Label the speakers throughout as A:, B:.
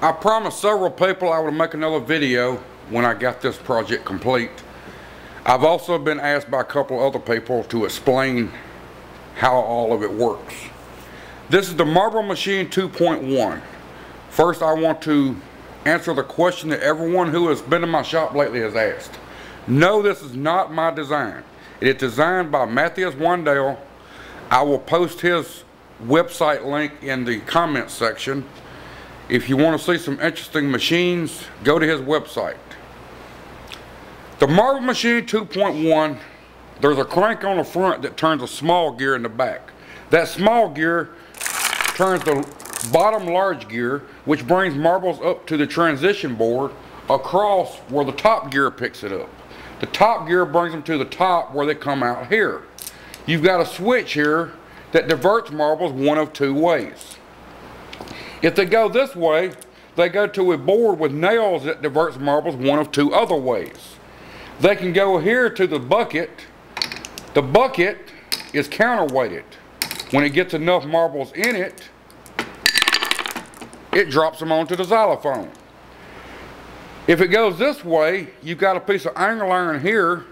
A: I promised several people I would make another video when I got this project complete. I've also been asked by a couple other people to explain how all of it works. This is the Marble Machine 2.1. First, I want to answer the question that everyone who has been in my shop lately has asked. No, this is not my design. It is designed by Matthias Wandel. I will post his website link in the comments section. If you want to see some interesting machines, go to his website. The Marble Machine 2.1, there's a crank on the front that turns a small gear in the back. That small gear turns the bottom large gear, which brings marbles up to the transition board across where the top gear picks it up. The top gear brings them to the top where they come out here. You've got a switch here that diverts marbles one of two ways. If they go this way, they go to a board with nails that diverts marbles one of two other ways. They can go here to the bucket. The bucket is counterweighted. When it gets enough marbles in it, it drops them onto the xylophone. If it goes this way, you've got a piece of angle iron here.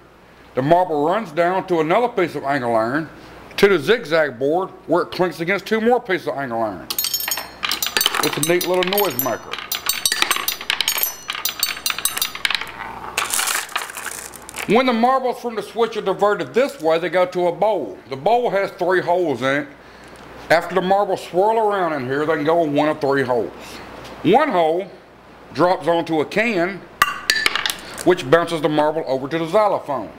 A: The marble runs down to another piece of angle iron to the zigzag board where it clinks against two more pieces of angle iron. It's a neat little noise maker. When the marbles from the switch are diverted this way, they go to a bowl. The bowl has three holes in it. After the marbles swirl around in here, they can go in one of three holes. One hole drops onto a can, which bounces the marble over to the xylophone.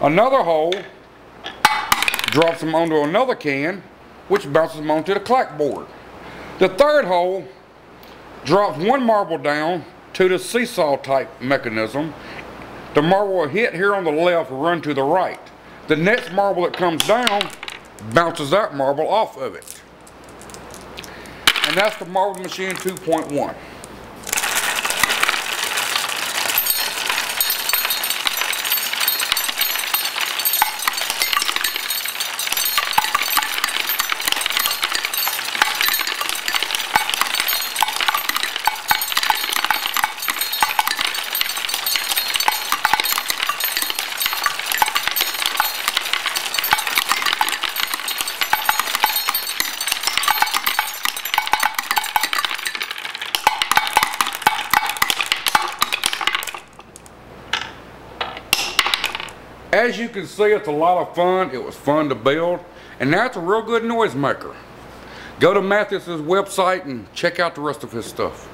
A: Another hole drops them onto another can, which bounces them onto the clackboard. The third hole drops one marble down to the seesaw type mechanism. The marble will hit here on the left run to the right. The next marble that comes down bounces that marble off of it. And that's the Marble Machine 2.1. As you can see, it's a lot of fun. It was fun to build. And that's a real good noise maker. Go to Mathis's website and check out the rest of his stuff.